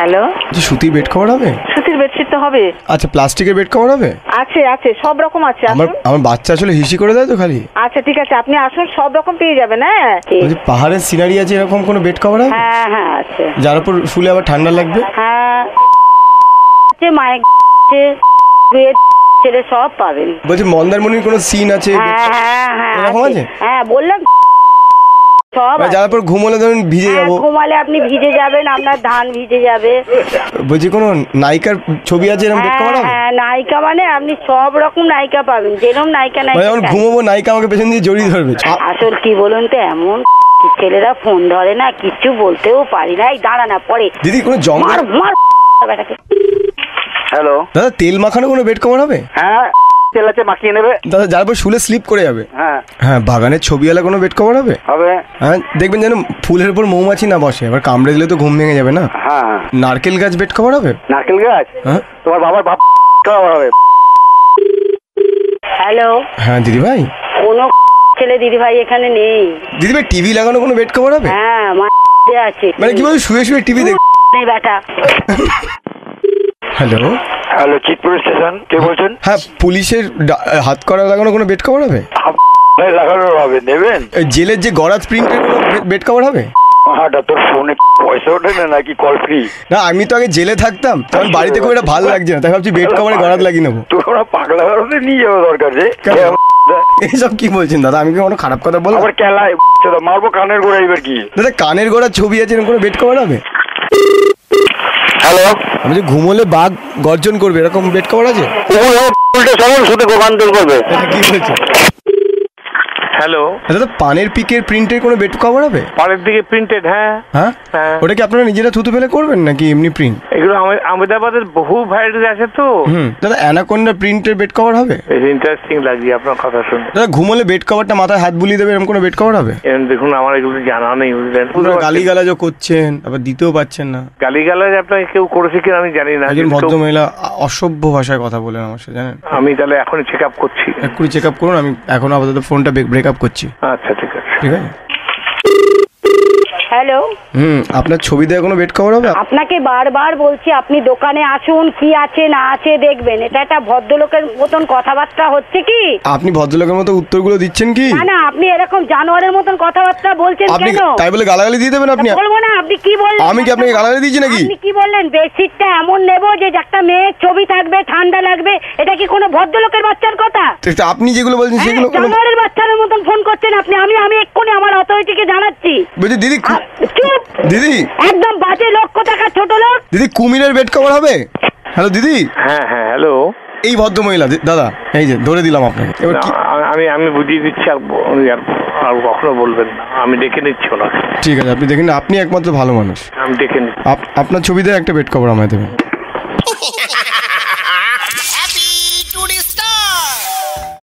Hello? যে সুতির bed cover হবে? সুতির বেডশিট তো হবে। আচ্ছা প্লাস্টিকের বেড কভার হবে? আছে আছে সব রকম আছে। আমার আসুন। আমার বাচ্চা আসলে হিসি করে দেয় তো খালি? আচ্ছা ঠিক আছে আপনি আসুন সব রকম পেয়ে যাবেন হ্যাঁ? বলছি পাহাড়ের সিনারি আছে এরকম কোনো বেড কভার হবে? হ্যাঁ হ্যাঁ আছে। যার উপর শুলে আবার ঠান্ডা লাগবে? হ্যাঁ। আছে মায়ের আছে দুয়ের ছেলে সব পাবেন। বলছি মন্দারমণির কোনো সিন আছে? হ্যাঁ হ্যাঁ হ্যাঁ এরকম আছে। আছে? হ্যাঁ বললাম সব মানে। ঘুমোলে ধরুন ভিজে হ্যাঁ, যাব। ঘুমালে আপনি ভিজে যাবেন আপনার ধান ভিজে যাবে। বলছি কোনো নায়িকার ছবি আছে এরকম হ্যাঁ হ্যাঁ নায়িকা মানে আপনি সব রকম নায়িকা পাবেন যেরকম নায়িকা মানে নায়িকা। যখন ঘুমোবো নায়িকা আমাকে পেছন দিয়ে জড়িয়ে ধরবে। আসল কি বলুন তো এমন ছেলেরা ফোন ধরে না কিচ্ছু বলতেও পারি না। এই দাঁড়া না পরে। দিদি কোনো মার জঙ্গল মার বেটাকে হ্যালো দাদা তেল মাখানো কোনো বেড কভার হবে? হ্যাঁ। তেল মাখিয়ে নেবে। দাদা যার উপর শুলে স্লিপ করে যাবে। হ্যাঁ। হ্যাঁ বাগানের ছবিওয়ালা কোনো বেড কভার হবে? হবে। হ্যাঁ দেখবেন যেন ফুলের উপর মৌমাছি না বসে। এবার কামড়ে দিলে তো ঘুম ভেঙে যাবে না? হ্যাঁ হ্যাঁ। নারকেল গাছ বেড কভার হবে? নারকেল গাছ? হ্যাঁ। তোমার বাবার বাপ খাওয়া হবে। হ্যালো। হ্যাঁ দিদি ভাই কোনো ছেলে দিদি ভাই এখানে নেই। দিদি ভাই টিভি লাগানো কোনো বেড কভার হবে? হ্যাঁ মা আছে। মানে কি বলব শুয়ে শুয়ে টিভি দেখ নেই বেটা। হ্যালো। হ্যালো চিতপুর স্টেশন কে বলছেন? হ্যাঁ পুলিশের ডা- হাত করা লাগানো কোনো বেড কভার হবে? আপনার লাগানো হবে নেবেন? এই জেলের যে গরাত প্রিন্টের কোনো বেড কভার হবে? হাটা তোর ফোনে পয়সা ওঠে না নাকি কল ফ্রি না আমি তো আগে জেলে থাকতাম তখন বাড়িতে খুব একটা ভালো লাগছে না তাই ভাবছি বেড কভারে লাগিয়ে নেব। তোমরা পাগলা ভারতে নিয়ে যাওয়া দরকার যে। কেন? এ, এইসব কি বলছেন দাদা? আমি কি কোনো খারাপ কথা বলব আবার কেলায় মারবো কানের গোড়া এবার কি? দাদা কানের গড়ার ছবি আছে এরকম কোনো বেড কভার হবে? হ্যালো? আমি যে ঘুমোলে বাঘ গর্জন করবে এরকম বেড কভার আছে? উল্টে সবাই শুধু গোবান্তর করবে। এটা কি বলছে হ্যালো দাদা পানের পিকের প্রিন্টের কোনো বেড কভার হবে? পরের দিকে প্রিন্টেড হ্যাঁ। হ্যাঁ? হ্যাঁ। ওটা কি আপনারা নিজেরা থুতু ফেলে করবেন নাকি এমনি প্রিন্ট এগুলো আহমেদাবাদের বহু আছে তো। দাদা অ্যানাকোন্ডা প্রিন্টের বেড কভার হবে? ইন্টারেস্টিং লাগছে আপনার কথা শুনে। দাদা ঘুমোলে বেড কভারটা মাথায় হাত বুলিয়ে দেবে এরকম কোনো বেড কভার হবে? দেখুন আমার এগুলো জানা নেই বুঝলেন? গালি গালাজও করছেন আবার দিতেও পাচ্ছেন না। গালি গালাজ আপনাকে কেউ করেছে কিনা আমি জানি না একজন কিন্তু ভদ্র মহিলা আ- অসভ্য ভাষায় কথা বলেন আমার সাথে জানেন? আমি তাহলে এখনই চেক আপ করছি। এক্ষুনি চেক আপ করুন আমি এখন আপাতত ফোনটা ব্রেক আপ করছি। আচ্ছা ঠিক আছে। ঠিক আছে? হ্যালো? হুম আপনার ছবি দেওয়া কোনো বেড কভার হবে? আপনাকে বারবার বলছি আপনি দোকানে আসুন কি আছে না আছে দেখবেন। এটা একটা ভদ্রলোকের মতন কথাবার্তা হচ্ছে কি? আপনি ভদ্রলোকের মতো উত্তরগুলো দিচ্ছেন কি? না না আপনি এরকম জানোয়ারের মতন কথাবার্তা বলছেন আপনি কেন? তাই বলে গালাগালি দিয়ে দেবেন আপনি? বলব না আপনি কি বললেন? আমি কি আপনাকে গালাগালি দিয়েছি নাকি? আপনি কি বললেন? বেডশিটটা এমন নেব যে একটা মেয়ের ছবি থাকবে ঠান্ডা লাগবে এটা কি কোনো ভদ্রলোকের বাচ্চার কথা? আপনি যেগুলো বলছেন হ্যাঁ, সেগুলো কোনো জানোয়ারের বাচ্চার মতন ফোন করছেন আপনি আমি আমি এক্ষুনি আমার অথরিটিকে জানাচ্ছি। বলছি দিদি চুপ! দিদি। একদম বাজে লক্ষ টাকা ছোট লোক। দিদি কুমিরের বেড কভার হবে? হ্যালো দিদি। হ্যাঁ হ্যাঁ হ্যালো। এই ভদ্র মহিলা দাদা এই যে ধরে দিলাম আপনাকে। এবার কি আমি আমি বুঝিয়ে দিচ্ছি আর আর কখনো বলবেন না। আমি দেখে নিচ্ছি না ঠিক আছে আপনি দেখেন আপনি একমাত্র ভালো মানুষ। আমি দেখে নিচ্ছি। আপ- আপনার ছবি দেয় একটা বেড কভার আমায় দেবেন।